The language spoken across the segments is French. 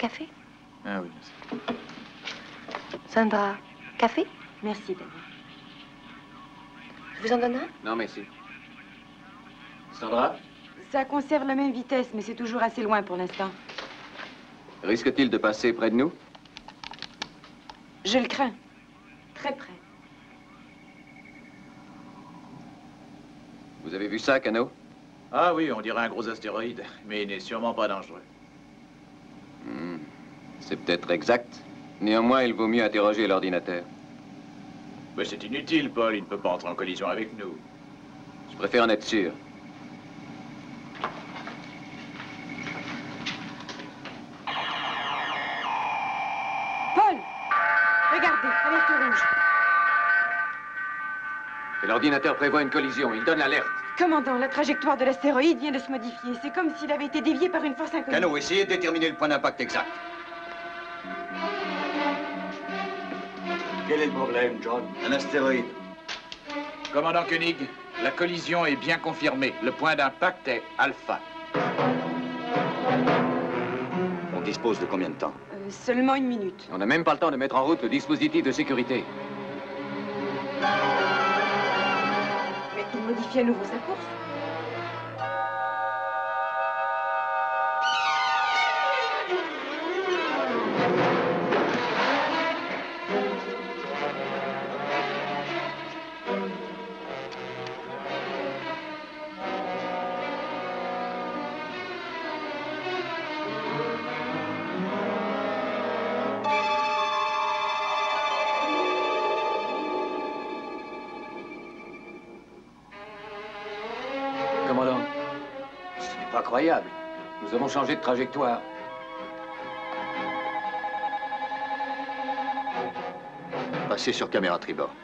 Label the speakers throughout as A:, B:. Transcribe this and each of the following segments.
A: Café
B: Ah oui, merci.
A: Sandra, café
C: Merci, Daniel.
A: Je vous en donne un?
D: Non, merci. Sandra?
C: Ça conserve la même vitesse, mais c'est toujours assez loin pour l'instant.
D: Risque-t-il de passer près de nous?
C: Je le crains. Très près.
D: Vous avez vu ça, Cano?
B: Ah oui, on dirait un gros astéroïde, mais il n'est sûrement pas dangereux.
D: C'est peut-être exact. Néanmoins, il vaut mieux interroger l'ordinateur.
B: Mais c'est inutile, Paul, il ne peut pas entrer en collision avec nous.
D: Je préfère en être sûr.
C: Paul Regardez, alerte rouge.
D: Et l'ordinateur prévoit une collision. Il donne l'alerte.
C: Commandant, la trajectoire de l'astéroïde vient de se modifier. C'est comme s'il avait été dévié par une force inconnue.
E: Cano, essayez de déterminer le point d'impact exact.
F: Quel est le problème, John? Un astéroïde.
B: Commandant Koenig, la collision est bien confirmée. Le point d'impact est alpha.
F: On dispose de combien de temps?
C: Euh, seulement une minute.
D: On n'a même pas le temps de mettre en route le dispositif de sécurité.
C: Mais il modifie à nouveau sa course.
D: Nous avons changé de trajectoire.
F: Passez sur caméra tribord.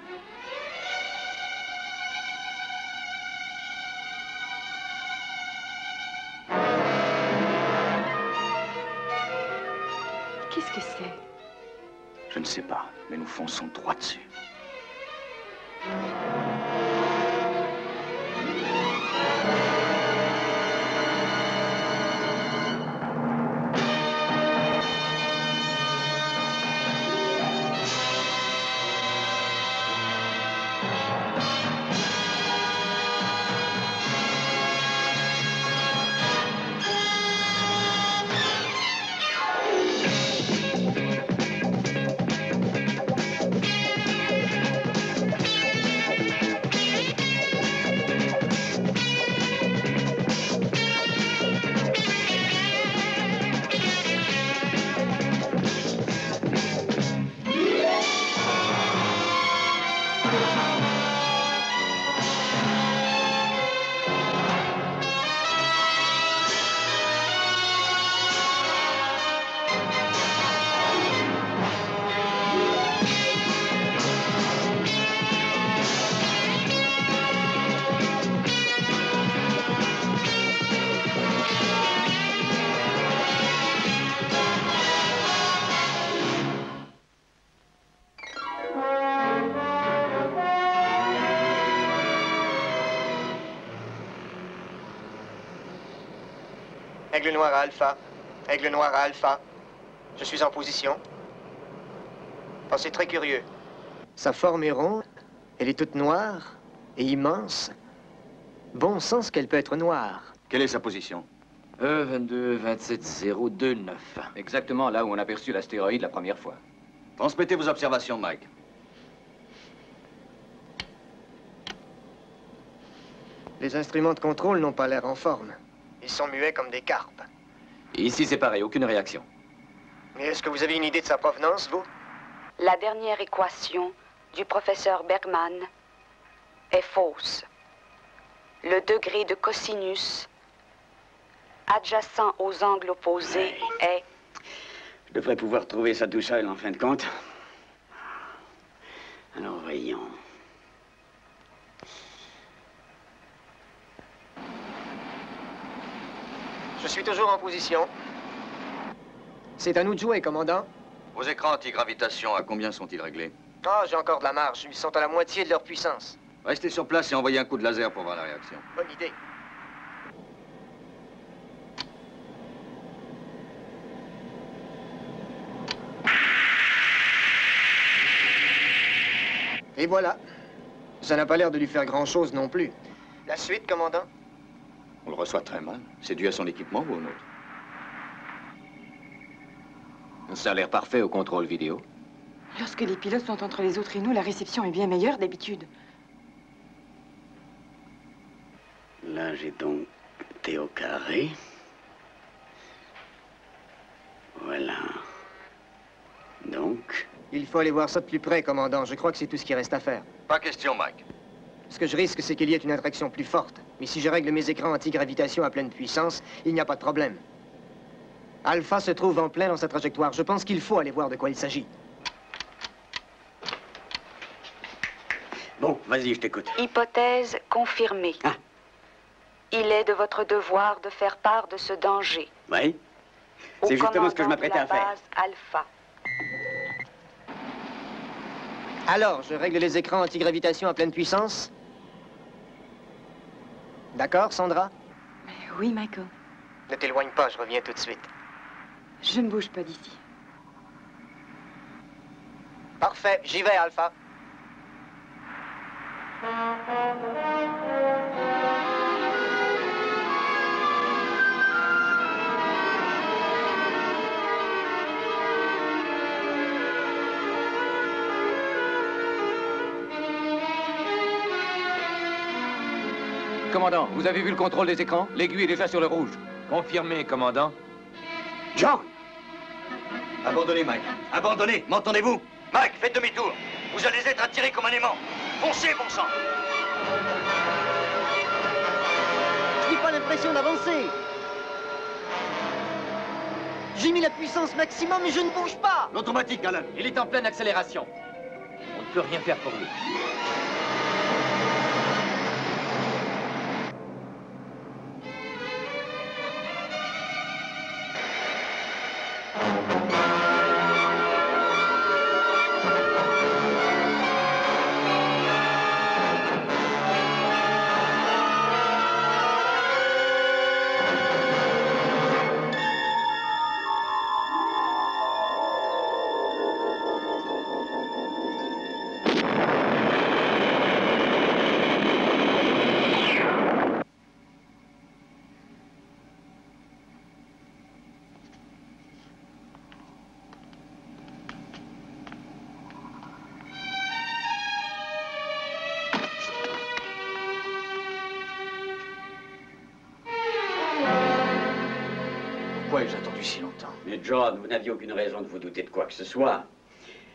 G: Aigle noir à Alpha. Aigle noir à Alpha. Je suis en position. Oh, c'est très curieux. Sa forme est ronde, elle est toute noire et immense. Bon sens qu'elle peut être noire.
F: Quelle est sa position?
D: E 22 27 029. Exactement là où on a aperçu l'astéroïde la première fois.
F: Transmettez vos observations, Mike.
G: Les instruments de contrôle n'ont pas l'air en forme. Ils sont muets comme des carpes.
D: Ici, c'est pareil, aucune réaction.
G: Mais est-ce que vous avez une idée de sa provenance, vous?
H: La dernière équation du professeur Bergman est fausse. Le degré de cosinus adjacent aux angles opposés est...
I: Je devrais pouvoir trouver ça tout seul, en fin de compte.
G: Je suis toujours en position. C'est à nous de jouer, commandant.
F: Vos écrans anti-gravitation, à combien sont-ils réglés?
G: Ah, j'ai encore de la marge. Ils sont à la moitié de leur puissance.
F: Restez sur place et envoyez un coup de laser pour voir la réaction.
G: Bonne idée. Et voilà. Ça n'a pas l'air de lui faire grand-chose non plus. La suite, commandant
F: on le reçoit très mal. C'est dû à son équipement ou au nôtre?
D: Ça a l'air parfait au contrôle vidéo.
C: Lorsque les pilotes sont entre les autres et nous, la réception est bien meilleure d'habitude.
I: Là, j'ai donc T au carré. Voilà. Donc,
G: Il faut aller voir ça de plus près, commandant. Je crois que c'est tout ce qui reste à faire.
E: Pas question, Mike.
G: Ce que je risque, c'est qu'il y ait une attraction plus forte. Mais si je règle mes écrans anti-gravitation à pleine puissance, il n'y a pas de problème. Alpha se trouve en plein dans sa trajectoire. Je pense qu'il faut aller voir de quoi il s'agit.
I: bon, vas-y, je t'écoute.
H: Hypothèse confirmée.
I: Ah.
H: Il est de votre devoir de faire part de ce danger.
I: Oui C'est justement ce que je m'apprêtais à faire.
H: Alpha.
G: Alors, je règle les écrans anti-gravitation à pleine puissance? D'accord, Sandra?
C: Oui, Michael.
G: Ne t'éloigne pas, je reviens tout de suite.
C: Je ne bouge pas d'ici.
G: Parfait, j'y vais, Alpha.
D: Commandant, vous avez vu le contrôle des écrans? L'aiguille est déjà sur le rouge.
B: Confirmé, commandant.
I: John
E: Abandonnez, Mike. Abandonnez, m'entendez-vous? Mike, faites demi-tour. Vous allez être attiré comme un aimant. Foncez, bon sang
G: Je n'ai pas l'impression d'avancer. J'ai mis la puissance maximum et je ne bouge pas.
E: L'automatique, Alan.
B: Il est en pleine accélération. On ne peut rien faire pour lui.
I: Mais John, vous n'aviez aucune raison de vous douter de quoi que ce soit.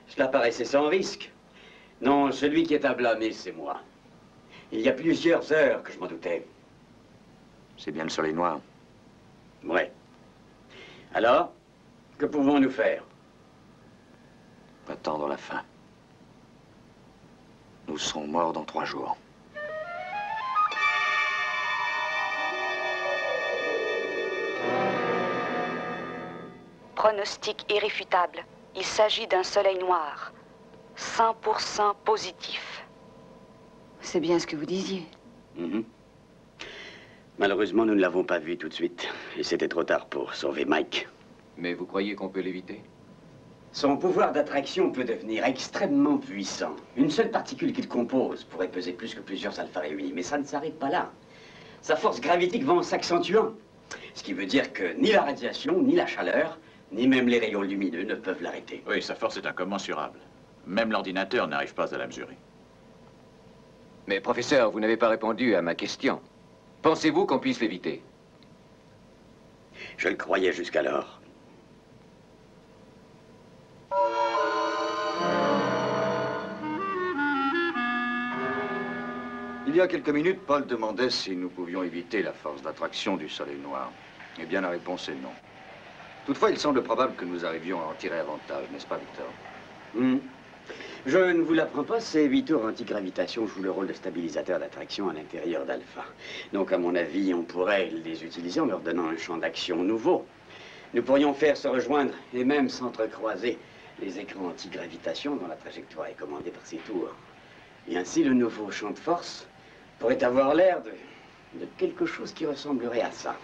I: Cela paraissait sans risque. Non, celui qui est à blâmer, c'est moi. Il y a plusieurs heures que je m'en doutais.
F: C'est bien le soleil noir.
I: Ouais. Alors, que pouvons-nous faire?
F: Attendre la fin. Nous serons morts dans trois jours.
H: Pronostic irréfutable. Il s'agit d'un soleil noir. 100% positif.
C: C'est bien ce que vous disiez.
I: Mhm. Malheureusement, nous ne l'avons pas vu tout de suite. Et c'était trop tard pour sauver Mike.
D: Mais vous croyez qu'on peut l'éviter?
I: Son pouvoir d'attraction peut devenir extrêmement puissant. Une seule particule qu'il compose pourrait peser plus que plusieurs alpha réunis, mais ça ne s'arrête pas là. Sa force gravitique va en s'accentuant. Ce qui veut dire que ni la radiation, ni la chaleur, ni même les rayons lumineux ne peuvent l'arrêter.
B: Oui, sa force est incommensurable. Même l'ordinateur n'arrive pas à la mesurer.
D: Mais professeur, vous n'avez pas répondu à ma question. Pensez-vous qu'on puisse l'éviter?
I: Je le croyais jusqu'alors.
F: Il y a quelques minutes, Paul demandait si nous pouvions éviter la force d'attraction du soleil noir. Eh bien, la réponse est non. Toutefois, il semble probable que nous arrivions à en tirer avantage, n'est-ce pas, Victor
I: Hmm. Je ne vous l'apprends pas, ces huit tours antigravitation jouent le rôle de stabilisateur d'attraction à l'intérieur d'Alpha. Donc, à mon avis, on pourrait les utiliser en leur donnant un champ d'action nouveau. Nous pourrions faire se rejoindre et même s'entrecroiser les écrans antigravitation dont la trajectoire est commandée par ces tours. Et ainsi, le nouveau champ de force pourrait avoir l'air de, de quelque chose qui ressemblerait à ça.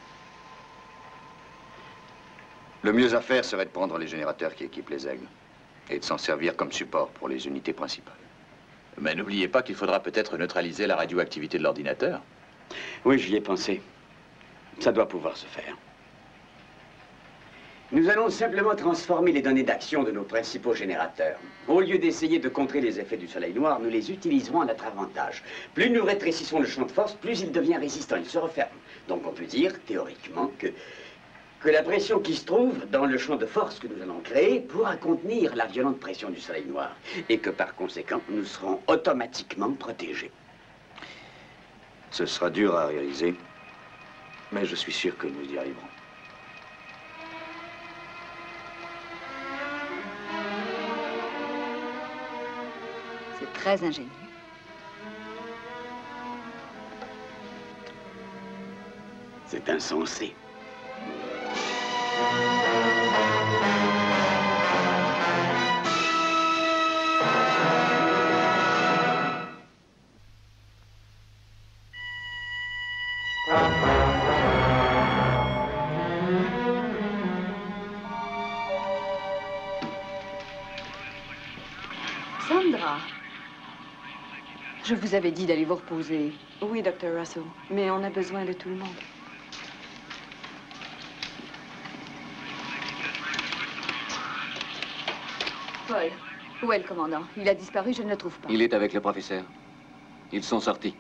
F: Le mieux à faire serait de prendre les générateurs qui équipent les aigles et de s'en servir comme support pour les unités principales.
B: Mais n'oubliez pas qu'il faudra peut-être neutraliser la radioactivité de l'ordinateur.
I: Oui, j'y ai pensé. Ça doit pouvoir se faire. Nous allons simplement transformer les données d'action de nos principaux générateurs. Au lieu d'essayer de contrer les effets du soleil noir, nous les utiliserons à notre avantage. Plus nous rétrécissons le champ de force, plus il devient résistant, il se referme. Donc on peut dire, théoriquement, que, que la pression qui se trouve dans le champ de force que nous allons créer pourra contenir la violente pression du soleil noir. Et que par conséquent, nous serons automatiquement protégés.
F: Ce sera dur à réaliser, mais je suis sûr que nous y arriverons.
J: C'est très ingénieux.
I: C'est insensé.
J: Sandra, je vous avais dit d'aller vous reposer.
C: Oui, Dr. Russell, mais on a besoin de tout le monde.
J: Paul, où est le commandant Il a disparu, je ne le trouve pas.
D: Il est avec le professeur. Ils sont sortis.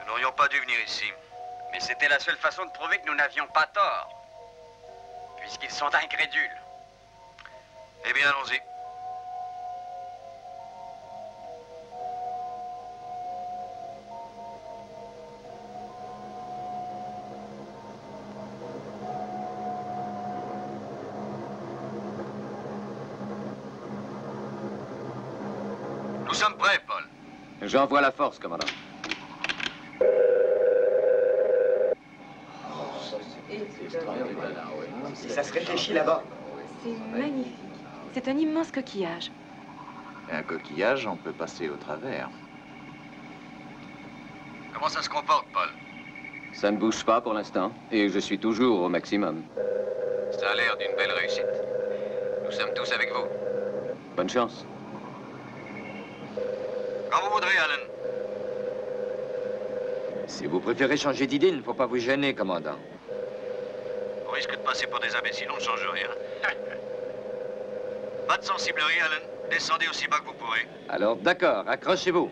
E: Nous n'aurions pas dû venir ici.
I: Mais c'était la seule façon de prouver que nous n'avions pas tort. Puisqu'ils sont incrédules.
E: Eh bien, allons-y.
D: J'envoie la force, commandant.
I: Ça se réfléchit là-bas.
C: C'est magnifique. C'est un immense coquillage.
B: Et un coquillage, on peut passer au travers.
E: Comment ça se comporte, Paul?
D: Ça ne bouge pas pour l'instant, et je suis toujours au maximum.
E: Ça a l'air d'une belle réussite. Nous sommes tous avec vous.
D: Bonne chance.
E: Quand vous voudrez, Alan.
K: Si vous préférez changer d'idée, il ne faut pas vous gêner, commandant.
E: Au risque de passer pour des imbéciles, on ne change rien. Pas de sensiblerie, Alan. Descendez aussi bas que vous pourrez.
D: Alors, d'accord, accrochez-vous.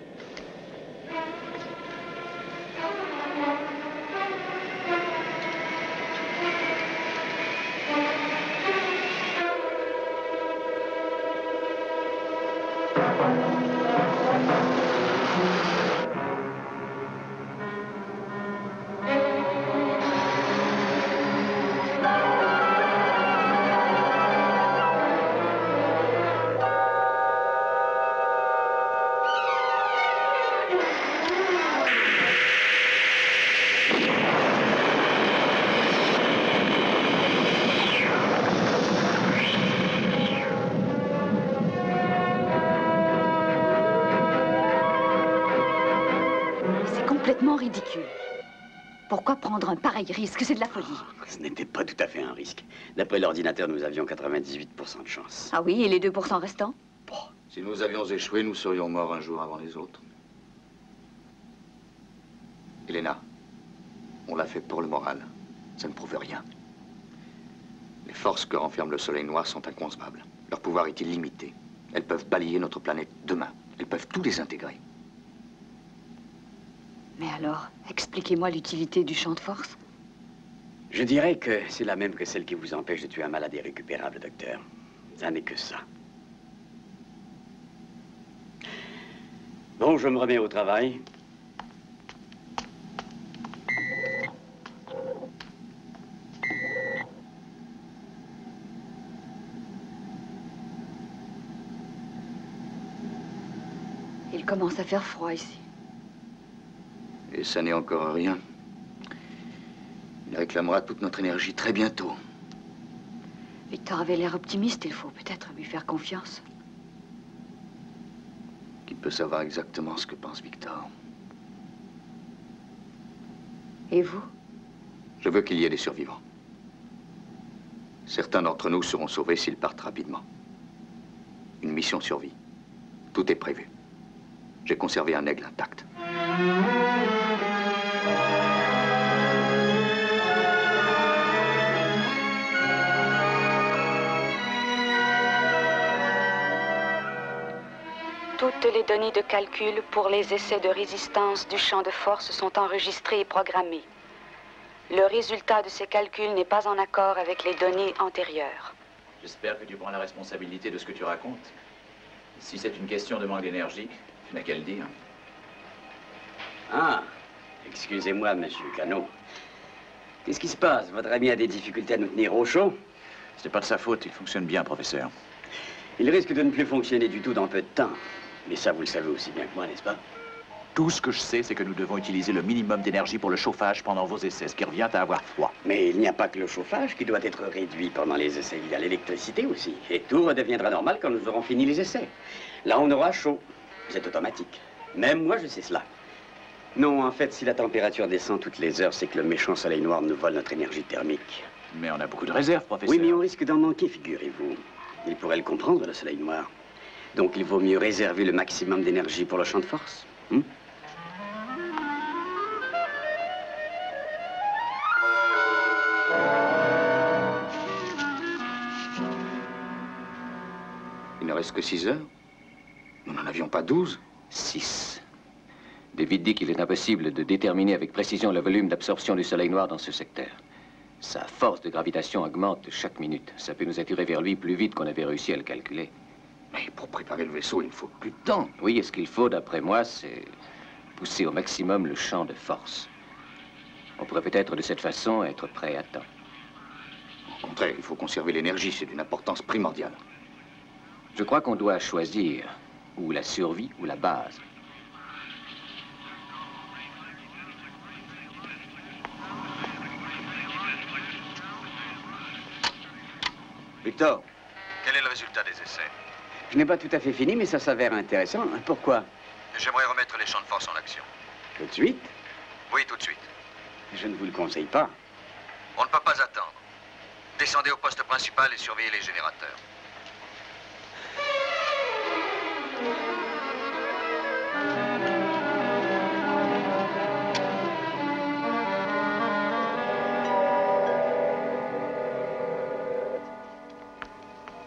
J: Pareil risque C'est de la folie.
I: Ce n'était pas tout à fait un risque. D'après l'ordinateur, nous avions 98% de chance.
J: Ah oui, et les 2% restants?
F: Si nous avions échoué, nous serions morts un jour avant les autres. Elena, on l'a fait pour le moral. Ça ne prouve rien. Les forces que renferme le soleil noir sont inconcevables. Leur pouvoir est illimité. Elles peuvent balayer notre planète demain. Elles peuvent tout désintégrer.
J: Mais alors, expliquez-moi l'utilité du champ de force.
I: Je dirais que c'est la même que celle qui vous empêche de tuer un malade irrécupérable, docteur. Ça n'est que ça. Bon, je me remets au travail.
J: Il commence à faire froid ici.
F: Et ça n'est encore rien. Il réclamera toute notre énergie très bientôt.
J: Victor avait l'air optimiste, il faut peut-être lui faire confiance.
F: Qui peut savoir exactement ce que pense Victor
J: Et vous?
F: Je veux qu'il y ait des survivants. Certains d'entre nous seront sauvés s'ils partent rapidement. Une mission survie. Tout est prévu. J'ai conservé un aigle intact.
H: Toutes les données de calcul pour les essais de résistance du champ de force sont enregistrées et programmées. Le résultat de ces calculs n'est pas en accord avec les données antérieures.
B: J'espère que tu prends la responsabilité de ce que tu racontes. Si c'est une question de manque d'énergie, tu n'as qu'à le dire.
I: Ah, excusez-moi, monsieur Cano. Qu'est-ce qui se passe? Votre ami a des difficultés à nous tenir au chaud?
B: C'est pas de sa faute, il fonctionne bien, professeur.
I: Il risque de ne plus fonctionner du tout dans peu de temps. Mais ça, vous le savez aussi bien que moi, n'est-ce pas
B: Tout ce que je sais, c'est que nous devons utiliser le minimum d'énergie pour le chauffage pendant vos essais, ce qui revient à avoir froid.
I: Mais il n'y a pas que le chauffage qui doit être réduit pendant les essais. Il y a l'électricité aussi. Et tout redeviendra normal quand nous aurons fini les essais. Là, on aura chaud. C'est automatique. Même moi, je sais cela. Non, en fait, si la température descend toutes les heures, c'est que le méchant soleil noir nous vole notre énergie thermique.
B: Mais on a beaucoup de réserves, professeur.
I: Oui, mais on risque d'en manquer, figurez-vous. Il pourrait le comprendre, le soleil noir. Donc il vaut mieux réserver le maximum d'énergie pour le champ de force. hein?
F: Il ne reste que 6 heures Nous n'en avions pas 12
D: 6. David dit qu'il est impossible de déterminer avec précision le volume d'absorption du soleil noir dans ce secteur. Sa force de gravitation augmente chaque minute. Ça peut nous attirer vers lui plus vite qu'on avait réussi à le calculer.
F: Mais pour préparer le vaisseau, il faut plus de temps.
D: Oui, et ce qu'il faut, d'après moi, c'est pousser au maximum le champ de force. On pourrait peut-être de cette façon être prêt à temps.
F: Au contraire, il faut conserver l'énergie, c'est d'une importance primordiale.
D: Je crois qu'on doit choisir ou la survie ou la base.
E: Victor, quel est le résultat des essais?
I: Je n'ai pas tout à fait fini, mais ça s'avère intéressant. Pourquoi?
E: J'aimerais remettre les champs de force en action.
I: Tout de suite?
E: Oui, tout de suite.
I: Je ne vous le conseille pas.
E: On ne peut pas attendre. Descendez au poste principal et surveillez les générateurs.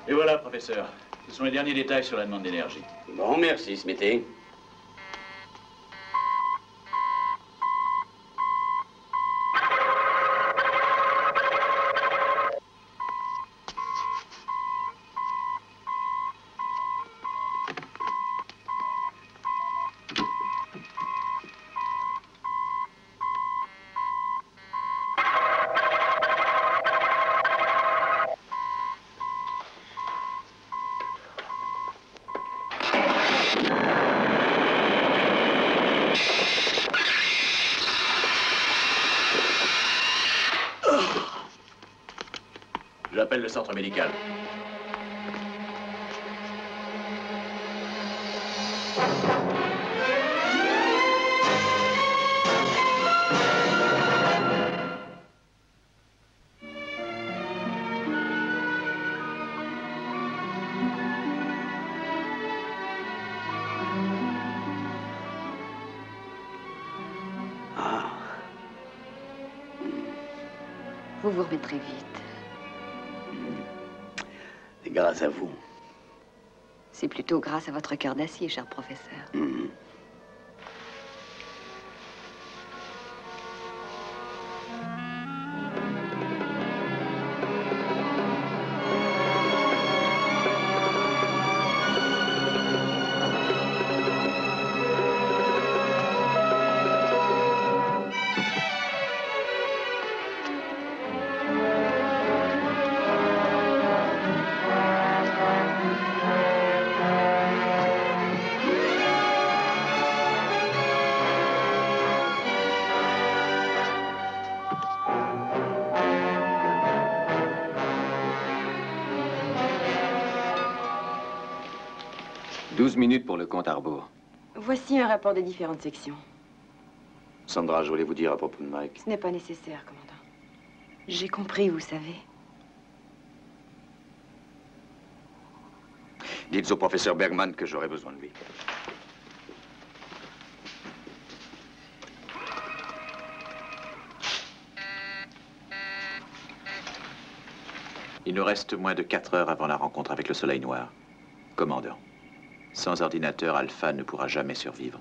B: Et voilà, professeur. Ce sont les derniers détails sur la demande d'énergie.
I: Bon, merci, Smithy.
B: J'appelle le centre médical.
I: Ah,
J: Vous vous remettrez vite.
I: C'est
J: plutôt grâce à votre cœur d'acier, cher professeur.
I: Hmm.
D: 12 minutes pour le compte à.
C: Voici un rapport des différentes sections.
F: Sandra, je voulais vous dire à propos de Mike.
C: Ce n'est pas nécessaire, commandant. J'ai compris, vous savez.
F: Dites au professeur Bergman que j'aurai besoin de lui.
B: Il nous reste moins de 4 heures avant la rencontre avec le Soleil Noir. Commandant sans ordinateur, Alpha ne pourra jamais survivre.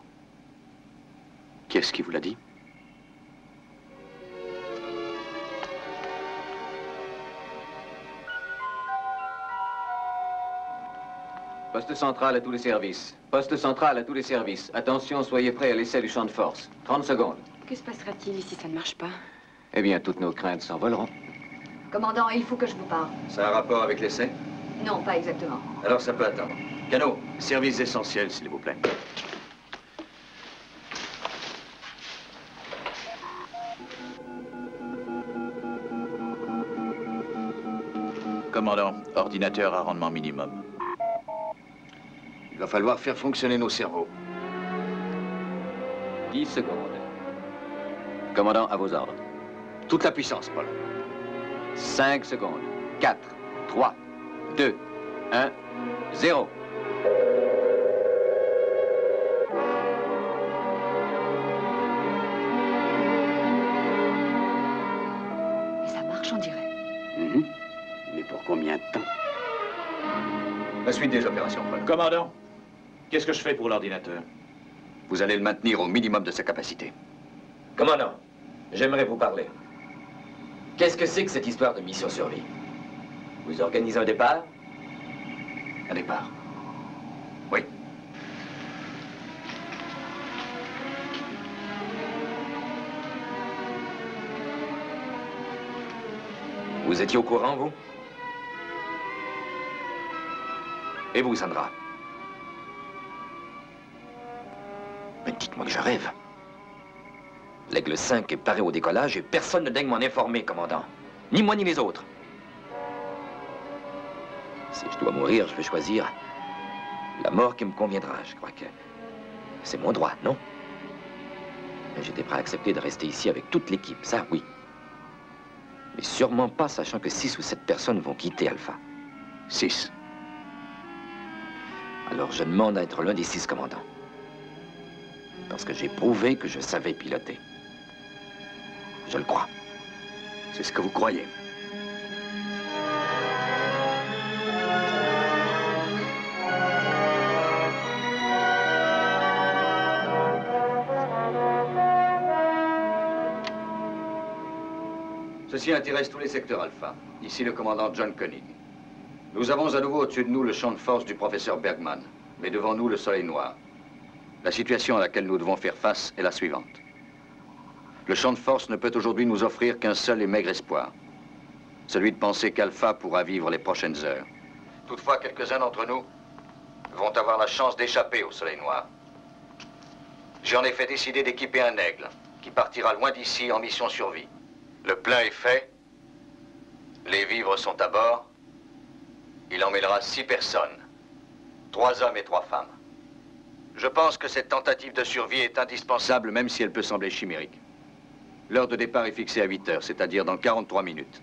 F: Qui est-ce qui vous l'a dit?
D: Poste central à tous les services. Poste central à tous les services. Attention, soyez prêts à l'essai du champ de force. 30 secondes.
C: Que se passera-t-il si ça ne marche pas
D: Eh bien, toutes nos craintes s'envoleront.
J: Commandant, il faut que je vous parle.
F: Ça a un rapport avec l'essai?
J: Non, pas exactement.
F: Alors ça peut attendre. Cano, service essentiel, s'il vous plaît.
B: Commandant, ordinateur à rendement minimum.
F: Il va falloir faire fonctionner nos cerveaux.
D: 10 secondes. Commandant, à vos ordres.
F: Toute la puissance, Paul.
D: 5 secondes. 4, 3, 2, 1, 0.
F: Suite des opérations, Paul.
B: Commandant, qu'est-ce que je fais pour l'ordinateur?
F: Vous allez le maintenir au minimum de sa capacité.
K: Commandant, j'aimerais vous parler. Qu'est-ce que c'est que cette histoire de mission survie Vous organisez un départ?
F: Un départ. Oui.
K: Vous étiez au courant, vous? Et vous, Sandra Mais dites-moi que je rêve. L'Aigle 5 est paré au décollage et personne ne daigne m'en informer, commandant. Ni moi ni les autres. Si je dois mourir, je vais choisir la mort qui me conviendra. Je crois que c'est mon droit, non? J'étais prêt à accepter de rester ici avec toute l'équipe, ça oui. Mais sûrement pas sachant que six ou sept personnes vont quitter Alpha.
F: Six.
K: Alors je demande à être l'un des six commandants. Parce que j'ai prouvé que je savais piloter. Je le crois.
F: C'est ce que vous croyez. Ceci intéresse tous les secteurs alpha. Ici le commandant John Koenig. Nous avons à nouveau au-dessus de nous le champ de force du professeur Bergman, mais devant nous le soleil noir. La situation à laquelle nous devons faire face est la suivante. Le champ de force ne peut aujourd'hui nous offrir qu'un seul et maigre espoir. Celui de penser qu'Alpha pourra vivre les prochaines heures. Toutefois, quelques-uns d'entre nous vont avoir la chance d'échapper au soleil noir. J'ai en effet décidé d'équiper un aigle qui partira loin d'ici en mission survie. Le plein est fait. Les vivres sont à bord. Il emmêlera six personnes. Trois hommes et trois femmes. Je pense que cette tentative de survie est indispensable, même si elle peut sembler chimérique. L'heure de départ est fixée à 8 heures, c'est-à-dire dans 43 minutes.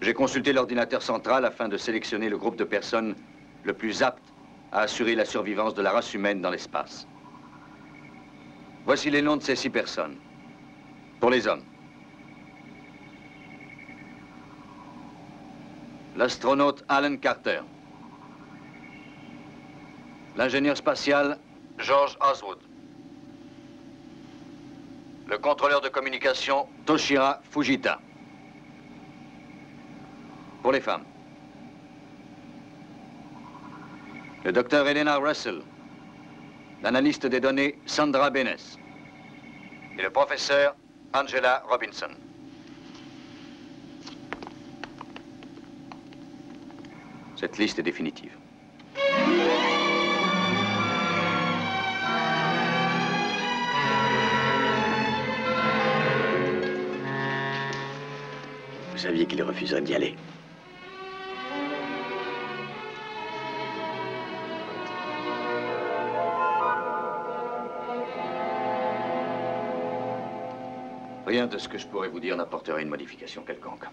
F: J'ai consulté l'ordinateur central afin de sélectionner le groupe de personnes le plus apte à assurer la survivance de la race humaine dans l'espace. Voici les noms de ces six personnes. Pour les hommes. L'astronaute Alan Carter. L'ingénieur spatial George Oswood. Le contrôleur de communication Toshira Fujita. Pour les femmes. Le docteur Elena Russell. L'analyste des données Sandra Benes. Et le professeur Angela Robinson. Cette liste est définitive.
I: Vous saviez qu'il refuserait d'y aller.
F: Rien de ce que je pourrais vous dire n'apporterait une modification quelconque.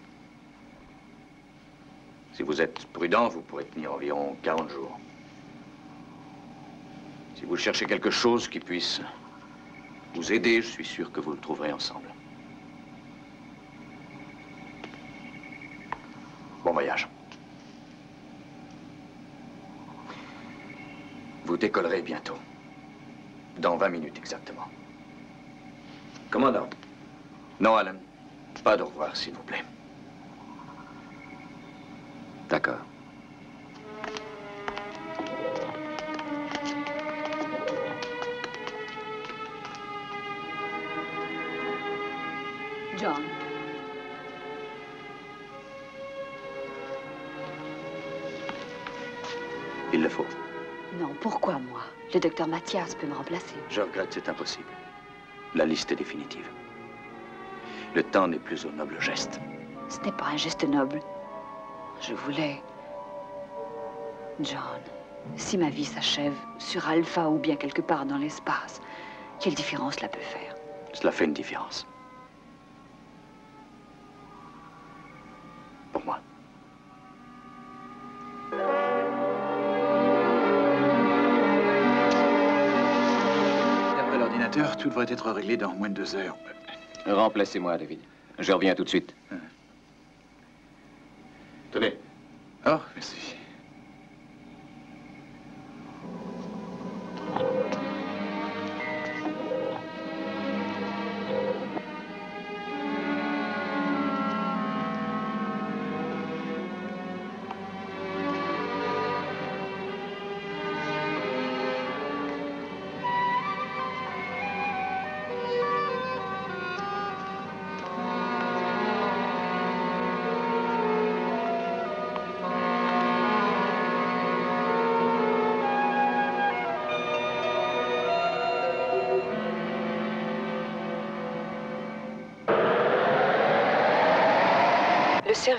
F: Si vous êtes prudent, vous pourrez tenir environ 40 jours. Si vous cherchez quelque chose qui puisse vous aider, je suis sûr que vous le trouverez ensemble. Bon voyage. Vous décollerez bientôt. Dans 20 minutes exactement.
K: Commandant.
F: Non, Alan. Pas de revoir, s'il vous plaît.
D: D'accord.
J: John.
F: Il le faut.
J: Non, pourquoi moi? Le docteur Mathias peut me remplacer.
F: Je regrette, c'est impossible. La liste est définitive. Le temps n'est plus au noble geste.
J: Ce n'est pas un geste noble. Je voulais... John, si ma vie s'achève sur Alpha ou bien quelque part dans l'espace, quelle différence cela peut faire?
F: Cela fait une différence. Pour moi.
B: D'après l'ordinateur, tout devrait être réglé dans moins de deux heures.
D: Remplacez-moi, David. Je reviens tout de suite.
F: Tenez.
B: Oh, merci.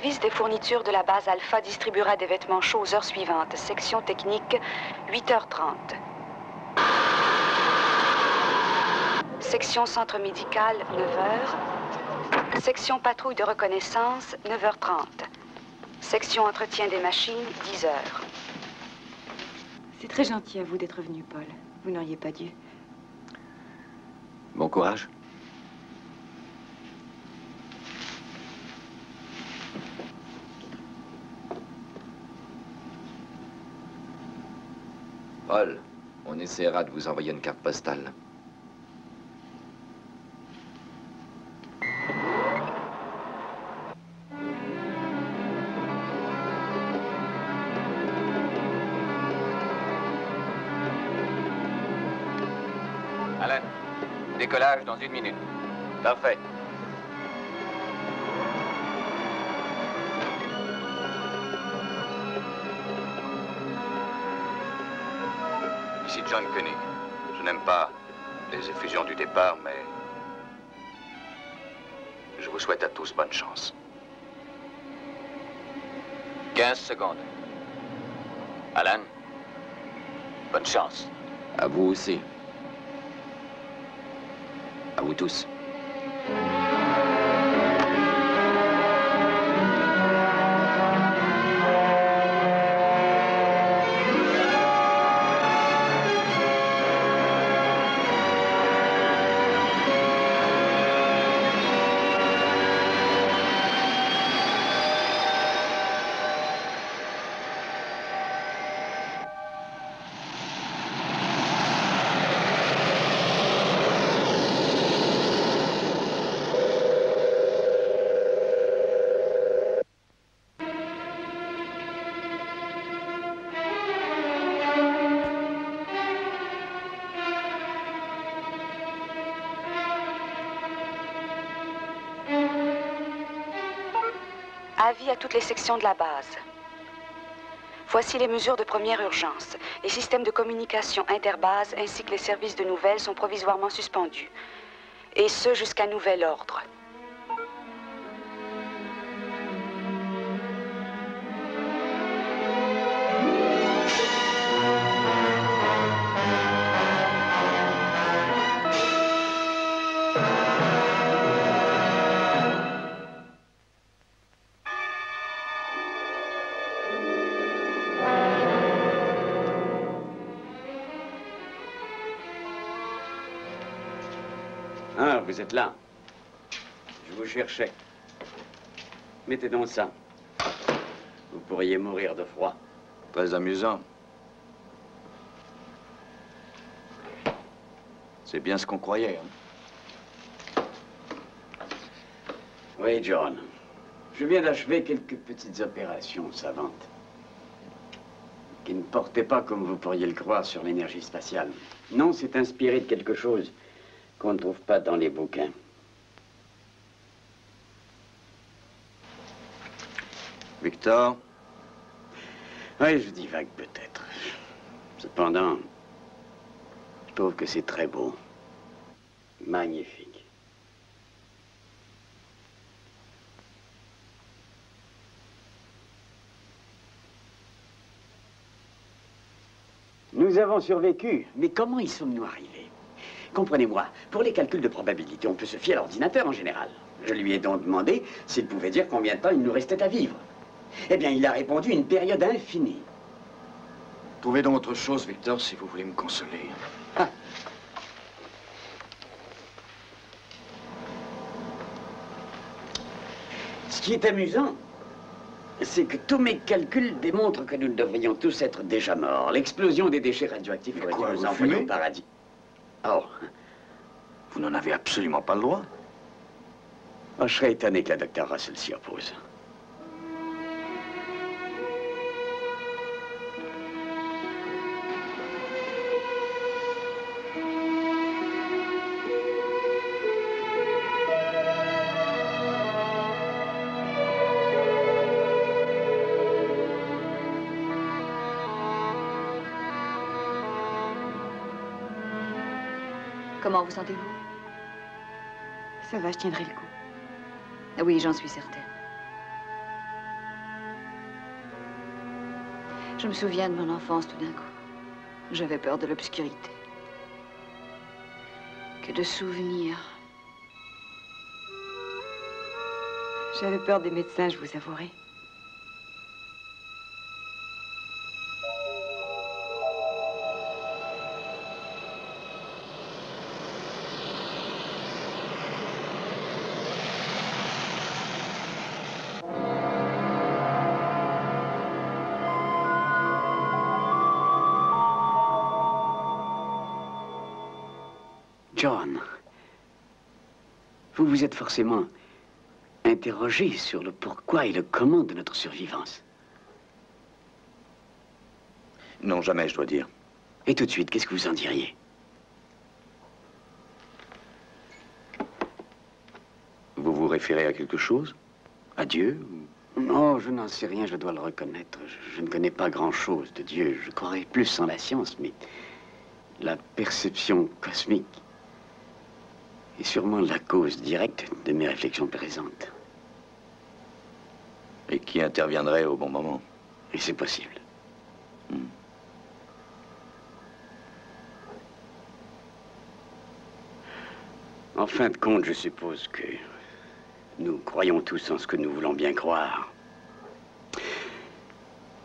H: Service des fournitures de la base Alpha distribuera des vêtements chauds aux heures suivantes. Section technique, 8h30. Section centre médical, 9h. Section patrouille de reconnaissance, 9h30. Section entretien des machines, 10h.
C: C'est très gentil à vous d'être venu, Paul. Vous n'auriez pas dû.
D: Bon courage.
K: On essaiera de vous envoyer une carte postale.
D: Alan, décollage dans une minute.
F: Parfait. John Koenig. Je n'aime pas les effusions du départ, mais je vous souhaite à tous bonne chance.
D: 15 secondes. Alan, bonne chance.
K: À vous aussi. À vous tous.
H: Avis à toutes les sections de la base. Voici les mesures de première urgence. Les systèmes de communication interbase ainsi que les services de nouvelles sont provisoirement suspendus. Et ce jusqu'à nouvel ordre.
I: Vous êtes là. Je vous cherchais. Mettez donc ça. Vous pourriez mourir de froid.
F: Très amusant. C'est bien ce qu'on croyait. hein.
I: Oui, John. Je viens d'achever quelques petites opérations savantes qui ne portaient pas, comme vous pourriez le croire, sur l'énergie spatiale. Non, c'est inspiré de quelque chose qu'on ne trouve pas dans les bouquins.
F: Victor,
I: Oui, je divague peut-être. Cependant, je trouve que c'est très beau. Magnifique. Nous avons survécu, mais comment y sommes-nous arrivés Comprenez-moi, pour les calculs de probabilité, on peut se fier à l'ordinateur en général. Je lui ai donc demandé s'il pouvait dire combien de temps il nous restait à vivre. Eh bien, il a répondu une période infinie.
F: trouvez donc autre chose, Victor, si vous voulez me consoler.
I: Ce qui est amusant, c'est que tous mes calculs démontrent que nous devrions tous être déjà morts. L'explosion des déchets radioactifs aurait dû nous envoyer au paradis. Oh,
F: Vous n'en avez absolument pas le droit.
I: oh, je serais étonné que la docteur Russell s'y oppose.
J: Comment vous sentez-vous?
C: Ça va, je tiendrai le coup.
J: Ah Oui, j'en suis certaine. Je me souviens de mon enfance tout d'un coup. J'avais peur de l'obscurité. Que de souvenirs.
C: J'avais peur des médecins, je vous avouerai.
I: John, vous vous êtes forcément interrogé sur le pourquoi et le comment de notre survivance.
F: Non, jamais, je dois dire.
I: Et tout de suite, qu'est-ce que vous en diriez?
F: Vous vous référez à quelque chose? À Dieu?
I: Non, je n'en sais rien, je dois le reconnaître. Je, je ne connais pas grand-chose de Dieu. Je croirais plus en la science, mais la perception cosmique est sûrement la cause directe de mes réflexions présentes.
F: Et qui interviendrait au bon moment?
I: Et c'est possible. En fin de compte, je suppose que nous croyons tous en ce que nous voulons bien croire.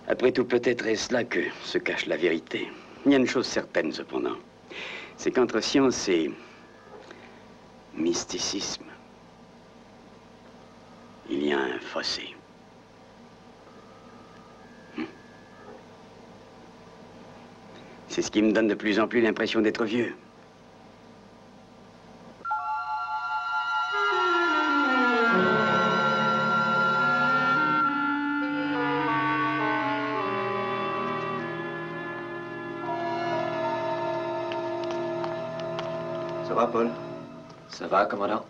I: Après tout, peut-être est-ce là que se cache la vérité. Il y a une chose certaine, cependant. C'est qu'entre science et mysticisme, il y a un fossé. Hmm. C'est ce qui me donne de plus en plus l'impression d'être vieux.
F: Ça va, Paul?
D: Ça va, commandant?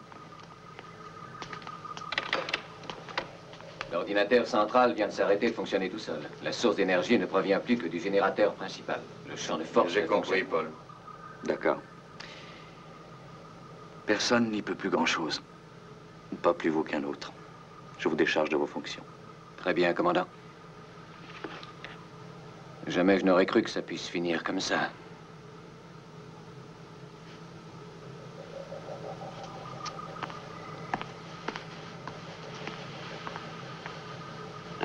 D: L'ordinateur central vient de s'arrêter de fonctionner tout seul. La source d'énergie ne provient plus que du générateur principal. Le champ de force...
F: J'ai compris, Paul. D'accord. Personne n'y peut plus grand-chose. Pas plus vous qu'un autre. Je vous décharge de vos fonctions.
D: Très bien, commandant. Jamais je n'aurais cru que ça puisse finir comme ça.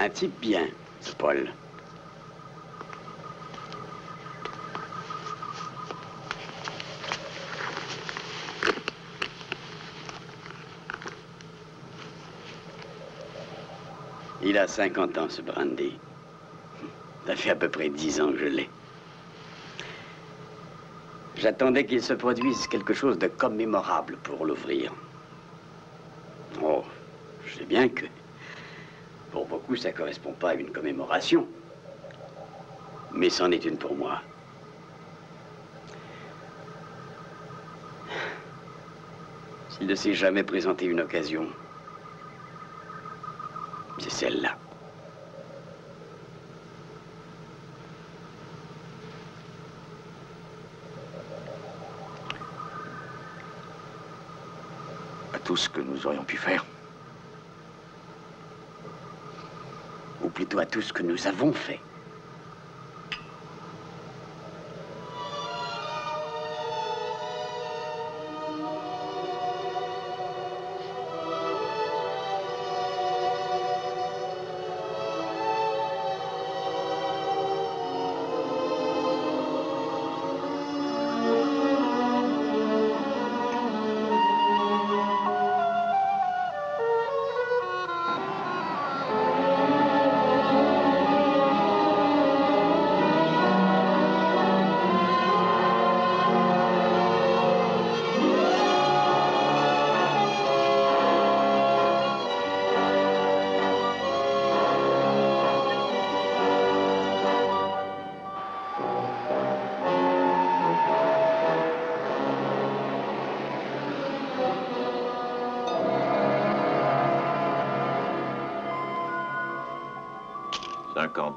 I: Un type bien, ce Paul. Il a 50 ans, ce Brandy. Ça fait à peu près 10 ans que je l'ai. J'attendais qu'il se produise quelque chose de commémorable pour l'ouvrir. Oh, je sais bien que pour beaucoup, ça ne correspond pas à une commémoration. Mais c'en est une pour moi. S'il ne s'est jamais présenté une occasion, c'est celle-là.
F: À tout ce que nous aurions pu faire.
I: À tout ce que nous avons fait.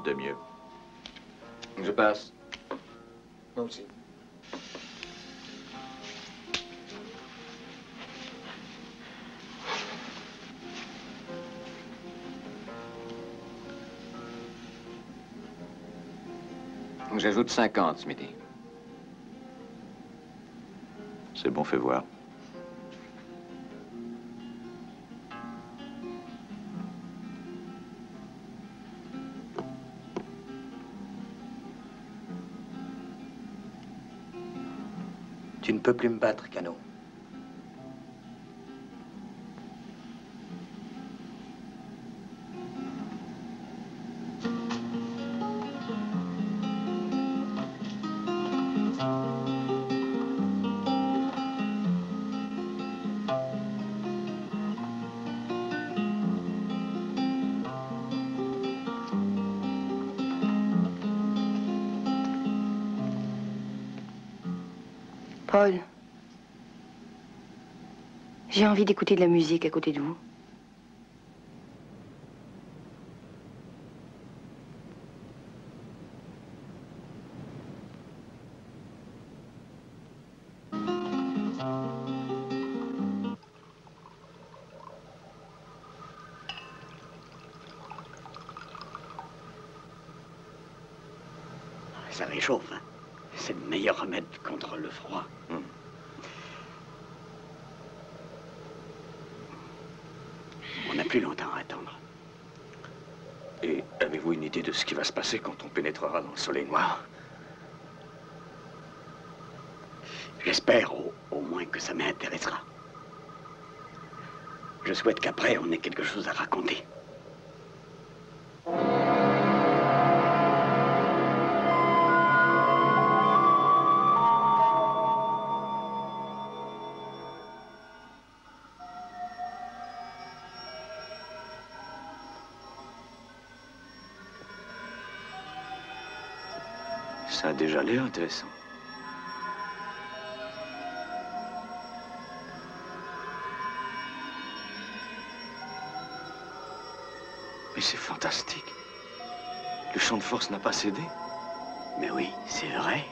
B: De mieux.
K: Je passe.
G: Moi aussi.
D: J'ajoute 50 ce midi.
B: C'est bon, fais voir.
F: Peux plus me battre, Cano.
A: J'ai envie d'écouter de la musique à côté de vous.
F: Dans le soleil noir
I: J'espère au moins que ça m'intéressera. Je souhaite qu'après, on ait quelque chose à raconter.
F: Ça a l'air intéressant. Mais c'est fantastique. Le champ de force n'a pas cédé.
I: Mais oui, c'est vrai.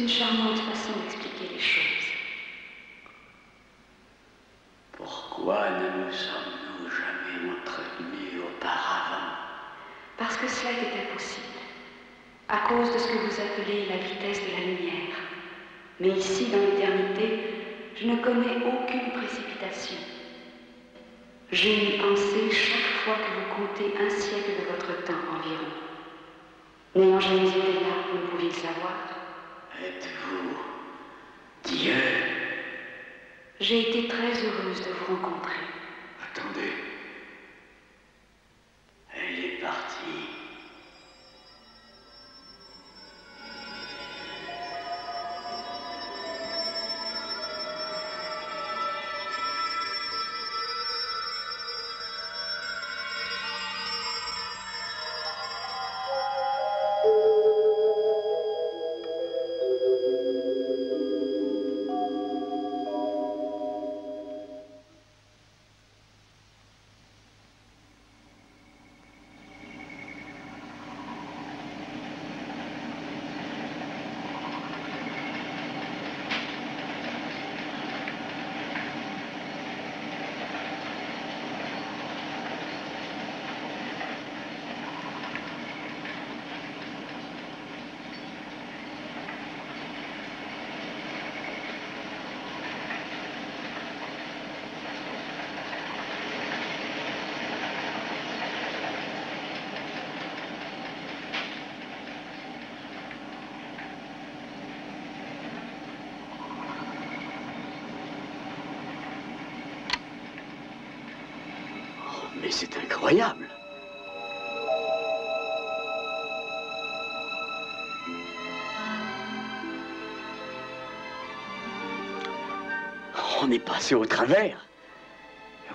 H: Une charmante façon d'expliquer les choses.
I: Pourquoi ne nous sommes-nous jamais entretenus auparavant?
H: Parce que cela était impossible. À cause de ce que vous appelez la vitesse de la lumière. Mais ici, dans l'éternité, je ne connais aucune précipitation. J'ai une pensée chaque fois que vous comptez un siècle de votre temps environ. N'ayant jamais été là, vous ne pouviez le savoir.
I: Êtes-vous Dieu?
H: J'ai été très heureuse de vous rencontrer.
I: Attendez. C'est incroyable. On est passé au travers.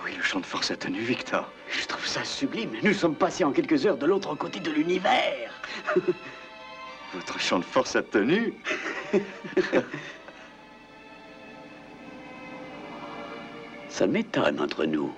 L: Oui, le champ de force a tenu, Victor.
I: Je trouve ça sublime. Nous sommes passés en quelques heures de l'autre côté de l'univers.
L: Votre champ de force a tenu
I: Ça m'étonne entre nous.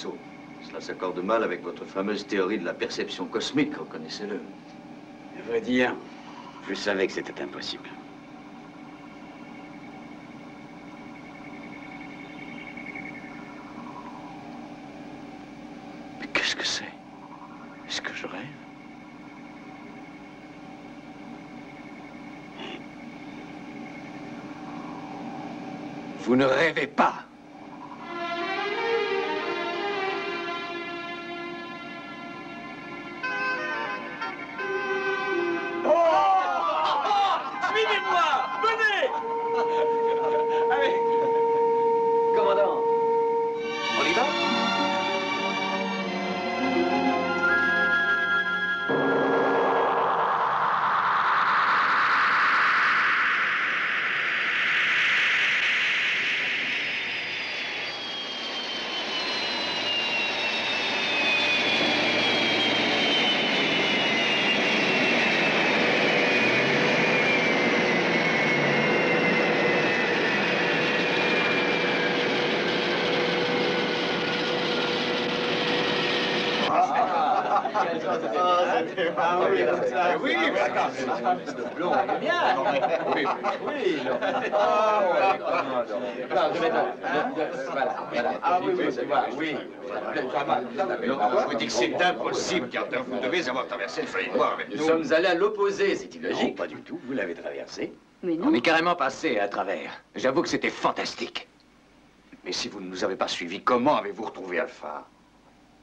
F: Vaisseau. Cela s'accorde mal avec votre fameuse théorie de la perception cosmique, reconnaissez-le.
I: À vrai dire, je savais que c'était impossible.
F: Mais qu'est-ce que c'est? Est-ce que je rêve?
D: Vous ne rêvez pas.
F: Vous dis que c'est impossible, car vous devez avoir traversé le soleil noir avec
D: Nous
F: nous.
D: sommes allés à l'opposé, c'est illogique.
I: Non, pas du tout. Vous l'avez traversé.
J: Mais
D: On
J: non.
D: est carrément passé à travers. J'avoue que c'était fantastique.
F: Mais si vous ne nous avez pas suivis, comment avez-vous retrouvé Alpha?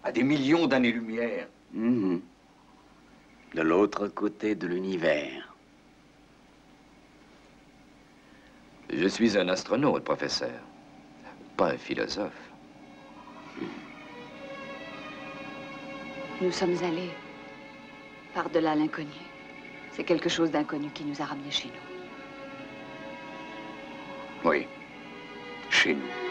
F: À des millions d'années-lumière.
I: Mhm. De l'autre côté de l'univers.
K: Je suis un astronaute, professeur. Pas un philosophe.
J: Nous sommes allés par-delà l'inconnu. C'est quelque chose d'inconnu qui nous a ramenés chez nous.
F: Oui, chez nous.